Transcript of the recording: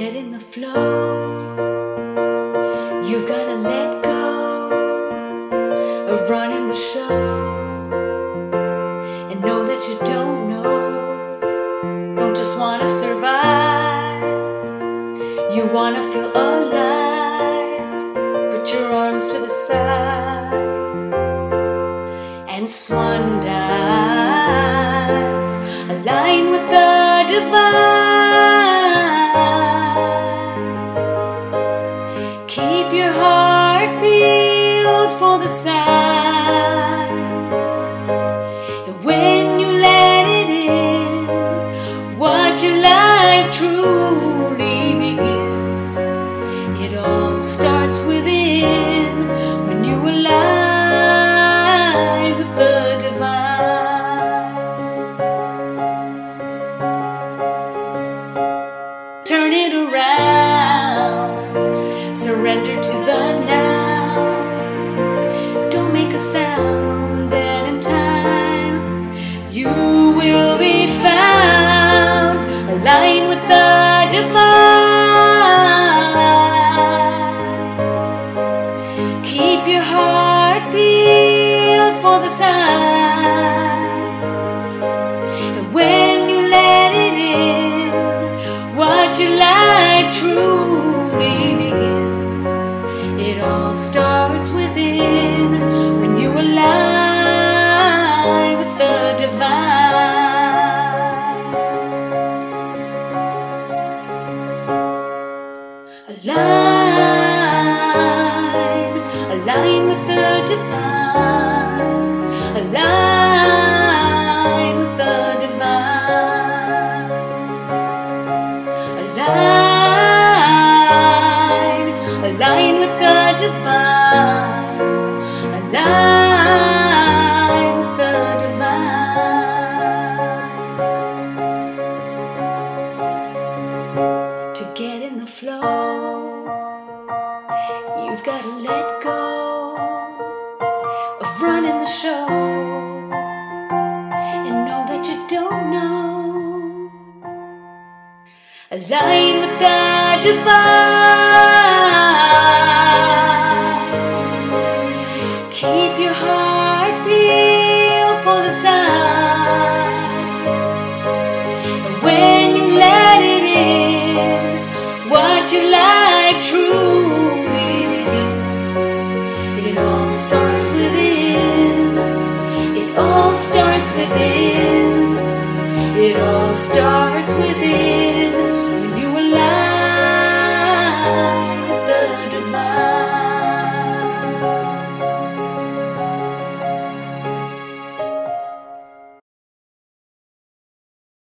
get in the flow. You've got to let go of running the show and know that you don't know. Don't just want to survive, you want to feel alive. Put your arms to the side and swan dive. Keep your heart peeled for the signs. And when you let it in, watch your life truly begin. It all starts within when you align with the divine. Turn it around. Surrender to the now. Don't make a sound, and in time you will be found. aligned with the divine. Keep your heart peeled for the signs. And when you let it in, watch your life truly Align, align with the divine. Align with the divine. Align, align with the divine. Align with the divine. To get in the flow, you've got to let go of running the show and know that you don't know. Align with the divine. Within. It all starts.